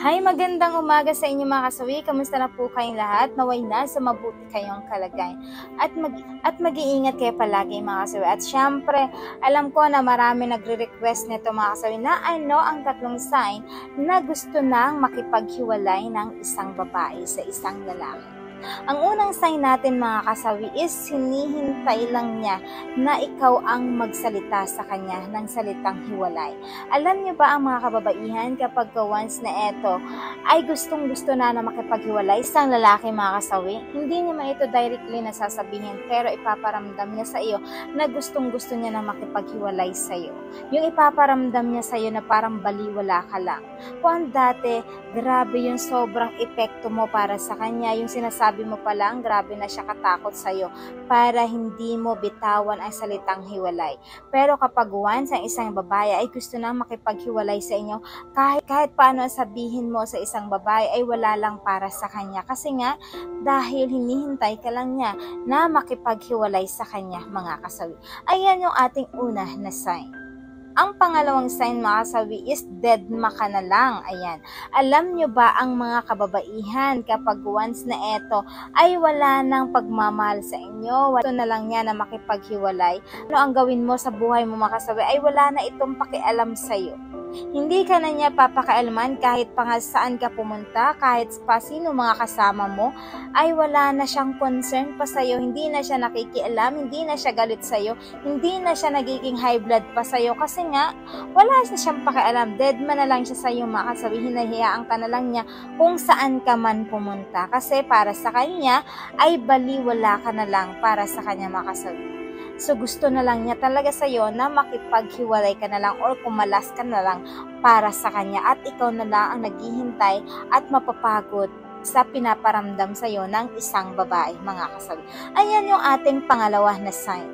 Hi, magandang umaga sa inyo mga kasawi. Kamusta na po kayong lahat? Naway na sa mabuti kayong kalagayan. At, mag, at mag-iingat kayo palagi mga kasawi. At syempre, alam ko na marami nagre-request nito mga kasawi na ano ang tatlong sign na gusto nang makipaghiwalay ng isang babae sa isang lalaki. Ang unang sign natin mga kasawi is hinihintay lang niya na ikaw ang magsalita sa kanya ng salitang hiwalay. Alam niyo ba ang mga kababaihan kapag once na eto ay gustong gusto na na makipaghiwalay sa lalaki mga kasawi, hindi niya man ito directly nasasabihin pero ipaparamdam niya sa iyo na gustong gusto niya na makipaghiwalay sa iyo. Yung ipaparamdam niya sa iyo na parang baliwala ka lang. Kung dati, grabe yung sobrang epekto mo para sa kanya, yung sinasabi sabi mo pa lang, grabe na siya katakot sa'yo para hindi mo bitawan ang salitang hiwalay. Pero kapag once ang isang babae ay gusto na makipaghiwalay sa inyo, kahit, kahit paano sabihin mo sa isang babae ay wala lang para sa kanya. Kasi nga, dahil hinihintay ka lang niya na makipaghiwalay sa kanya mga kasawi. Ayan yung ating una na sign. Ang pangalawang sign mga is dead maka na lang. Ayan. Alam nyo ba ang mga kababaihan kapag once na eto ay wala nang pagmamahal sa inyo, ito na lang niya na makipaghiwalay, ano ang gawin mo sa buhay mo mga kasawi ay wala na itong pakialam sa'yo. Hindi ka na niya papakaalaman kahit pa nga ka pumunta, kahit pa sino mga kasama mo, ay wala na siyang concern pa sa'yo, hindi na siya nakikialam, hindi na siya galit sa'yo, hindi na siya nagiging high blood pa sa'yo. Kasi nga wala na siyang pakialam, dead man na lang siya sa'yo mga kasabihin, hinahiyaan ka na lang niya kung saan ka man pumunta. Kasi para sa kanya ay baliwala ka na lang para sa kanya mga kasabihin. So gusto na lang niya talaga sa iyo na makipaghiwalay ka na lang or kumalas ka na lang para sa kanya at ikaw na lang ang naghihintay at mapapagod sa pinaparamdam sa iyo ng isang babae, mga kasabi. Ayan yung ating pangalawa na sign.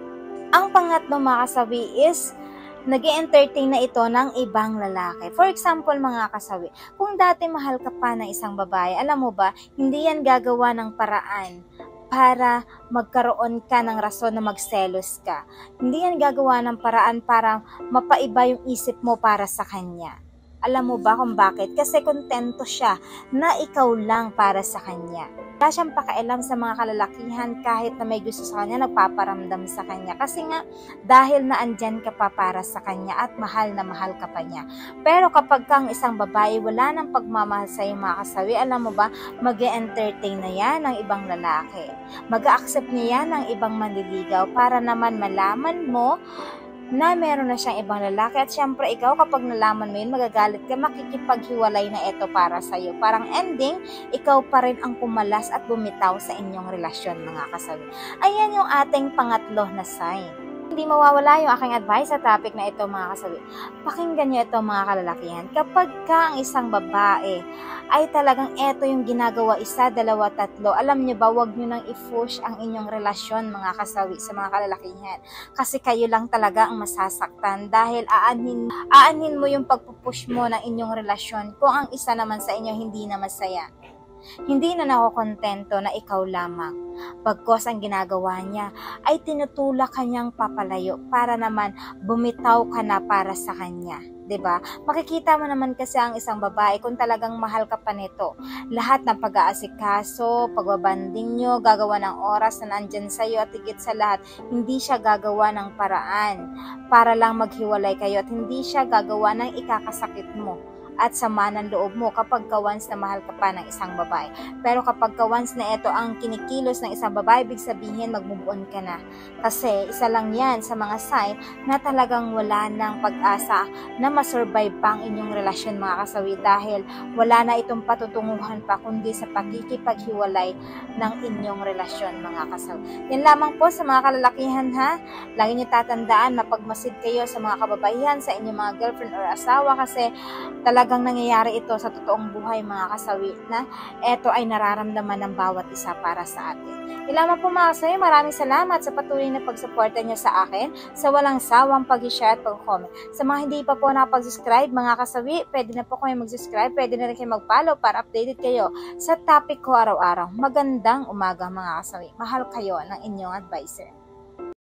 Ang pangatlo, mga kasabi, is nag entertain na ito ng ibang lalaki. For example, mga kasawi, kung dati mahal ka pa ng isang babae, alam mo ba, hindi yan gagawa ng paraan para magkaroon ka ng rason na magselos ka. Hindi yan gagawa ng paraan para mapaiba yung isip mo para sa kanya. Alam mo ba kung bakit? Kasi kontento siya na ikaw lang para sa kanya. Wala siyang pakialam sa mga kalalakihan kahit na may gusto sa kanya, nagpaparamdam sa kanya. Kasi nga, dahil na andyan ka pa para sa kanya at mahal na mahal ka pa niya. Pero kapag kang isang babae, wala nang pagmamahal sa iyong mga kasawi, alam mo ba, mag entertain na yan ng ibang lalaki. mag accept niya ng ibang manliligaw para naman malaman mo na meron na siyang ibang lalaki. At syempre ikaw kapag nalaman mo yun magagalit ka makikipaghiwalay na ito para sa iyo parang ending ikaw pa rin ang kumalas at bumitaw sa inyong relasyon mga kasabi ayan yung ating pangatlo na sign hindi mawawala yung aking advice sa topic na ito mga kasabi. Pakinggan niyo ito mga kalalakihan. Kapag ka ang isang babae ay talagang ito yung ginagawa isa, dalawa, tatlo, alam niyo ba, wag niyo nang i-push ang inyong relasyon mga kasawi sa mga kalalakihan. Kasi kayo lang talaga ang masasaktan dahil aanhin, aanhin mo yung pagpupush mo ng inyong relasyon kung ang isa naman sa inyo hindi na masaya. Hindi na nakokontento na ikaw lamang. Pagkos ang ginagawa niya ay tinutulak kanyang papalayo para naman bumitaw ka na para sa kanya. 'di ba? Makikita mo naman kasi ang isang babae kung talagang mahal ka pa nito. Lahat ng pag-aasikaso, pagbabanding nyo, gagawa ng oras na nandyan sa iyo at higit sa lahat, hindi siya gagawa ng paraan para lang maghiwalay kayo at hindi siya gagawa ng ikakasakit mo at sama ng loob mo kapag ka once na mahal ka pa ng isang babae. Pero kapag ka once na ito ang kinikilos ng isang babae, ibig sabihin mag-move ka na. Kasi isa lang yan sa mga sign na talagang wala ng pag-asa na masurvive pa ang inyong relasyon mga kasawi dahil wala na itong patutunguhan pa kundi sa pagkikipaghiwalay ng inyong relasyon mga kasawi. Yan lamang po sa mga kalalakihan ha. Lagi niyo tatandaan na pagmasid kayo sa mga kababaihan, sa inyong mga girlfriend or asawa kasi talagang talagang nangyayari ito sa totoong buhay mga kasawi na ito ay nararamdaman ng bawat isa para sa atin. Ilaman po mga kasawi, maraming salamat sa patuloy na pagsuporta niyo sa akin sa walang sawang pag-share at pag-comment. Sa mga hindi pa po nakapag-subscribe mga kasawi, pwede na po kayo mag-subscribe, pwede na rin kayo mag-follow para updated kayo sa topic ko araw-araw. Magandang umaga mga kasawi. Mahal kayo ng inyong advisor.